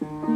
嗯